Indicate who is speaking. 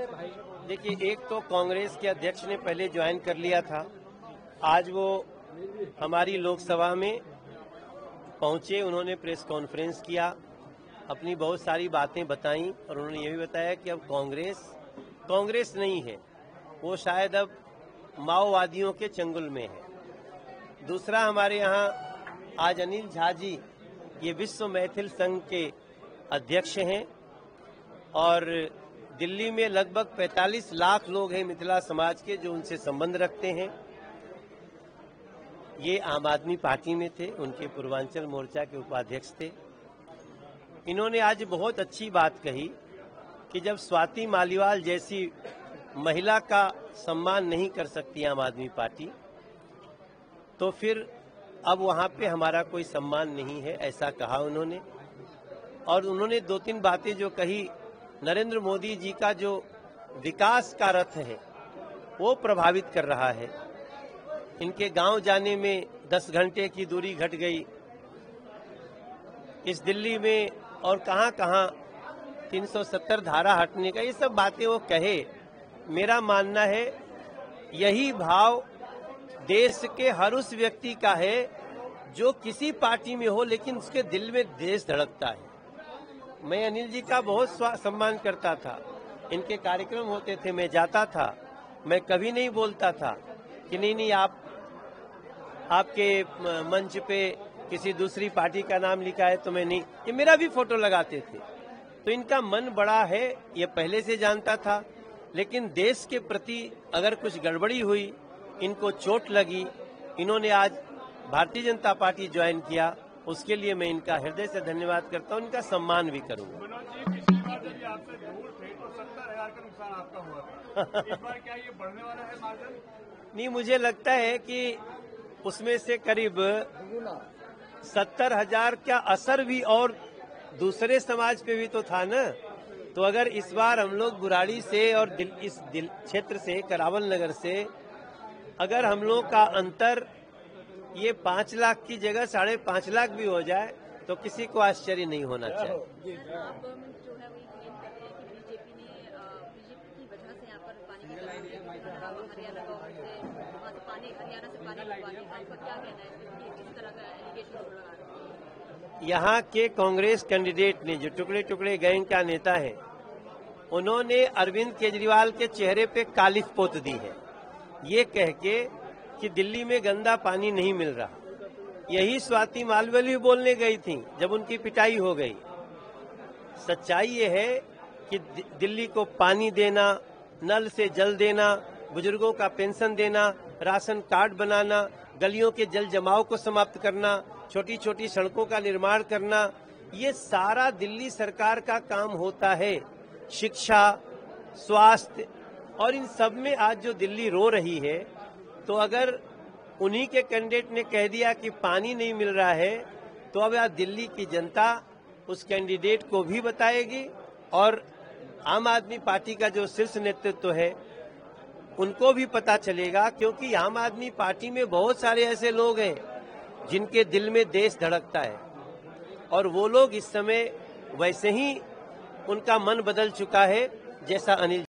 Speaker 1: देखिए, एक तो कांग्रेस के अध्यक्ष ने पहले ज्वाइन कर लिया था। आज वो हमारी लोकसभा में पहुँचे, उन्होंने प्रेस कॉन्फ्रेंस किया, अपनी बहुत सारी बातें बताई और उन्होंने ये भी बताया कि अब कांग्रेस कांग्रेस नहीं है। वो शायद अब माओवादियों के चंगुल में है। दूसरा, हमारे यहाँ आज अनिल झा जी, ये विश्व मैथिल संघ के अध्यक्ष हैं और दिल्ली में लगभग 45 लाख लोग हैं मिथिला समाज के जो उनसे संबंध रखते हैं। ये आम आदमी पार्टी में थे, उनके पूर्वांचल मोर्चा के उपाध्यक्ष थे। इन्होंने आज बहुत अच्छी बात कही कि जब स्वाति मालीवाल जैसी महिला का सम्मान नहीं कर सकती आम आदमी पार्टी तो फिर अब वहाँ पे हमारा कोई सम्मान नहीं है, ऐसा कहा उन्होंने। और उन्होंने दो तीन बातें जो कही नरेंद्र मोदी जी का जो विकास का रथ है, वो प्रभावित कर रहा है। इनके गाँव जाने में 10 घंटे की दूरी घट गई। इस दिल्ली में और कहाँ कहाँ 370 धारा हटने का, ये सब बातें वो कहे। मेरा मानना है, यही भाव देश के हर उस व्यक्ति का है, जो किसी पार्टी में हो, लेकिन उसके दिल में देश धड़कता है। मैं अनिल जी का बहुत सम्मान करता था। इनके कार्यक्रम होते थे, मैं जाता था। मैं कभी नहीं बोलता था कि नहीं नहीं, आप, आपके मंच पे किसी दूसरी पार्टी का नाम लिखा है तो मैं नहीं। ये मेरा भी फ़ोटो लगाते थे। तो इनका मन बड़ा है, ये पहले से जानता था। लेकिन देश के प्रति अगर कुछ गड़बड़ी हुई, इनको चोट लगी, इन्होंने आज भारतीय जनता पार्टी ज्वाइन किया। उसके लिए मैं इनका हृदय से धन्यवाद करता हूँ इनका सम्मान भी करूँगा। नहीं मुझे लगता है कि उसमें से करीब सत्तर हज़ार का असर भी और दूसरे समाज पे भी तो था ना? तो अगर इस बार हम लोग बुराड़ी से और दिल, इस दिल क्षेत्र से करावल नगर से अगर हम लोग का अंतर ये पाँच लाख की जगह साढ़े पाँच लाख भी हो जाए तो किसी को आश्चर्य नहीं होना चाहिए। यहाँ के कांग्रेस कैंडिडेट ने जो टुकड़े टुकड़े गैंग का नेता है उन्होंने अरविंद केजरीवाल के चेहरे पे कालिफ पोत दी है। ये कह के कि दिल्ली में गंदा पानी नहीं मिल रहा। यही स्वाति मालवल भी बोलने गई थी, जब उनकी पिटाई हो गई। सच्चाई ये है कि दिल्ली को पानी देना, नल से जल देना, बुज़ुर्गों का पेंशन देना, राशन कार्ड बनाना, गलियों के जल जमाव को समाप्त करना छोटी छोटी सड़कों का निर्माण करना, ये सारा दिल्ली सरकार का काम होता है। शिक्षा, स्वास्थ्य और इन सब में आज जो दिल्ली रो रही है तो अगर उन्हीं के कैंडिडेट ने कह दिया कि पानी नहीं मिल रहा है तो अब आज दिल्ली की जनता उस कैंडिडेट को भी बताएगी और आम आदमी पार्टी का जो शीर्ष नेतृत्व तो है, उनको भी पता चलेगा, क्योंकि आम आदमी पार्टी में बहुत सारे ऐसे लोग हैं जिनके दिल में देश धड़कता है। और वो लोग इस समय वैसे ही उनका मन बदल चुका है, जैसा अनिल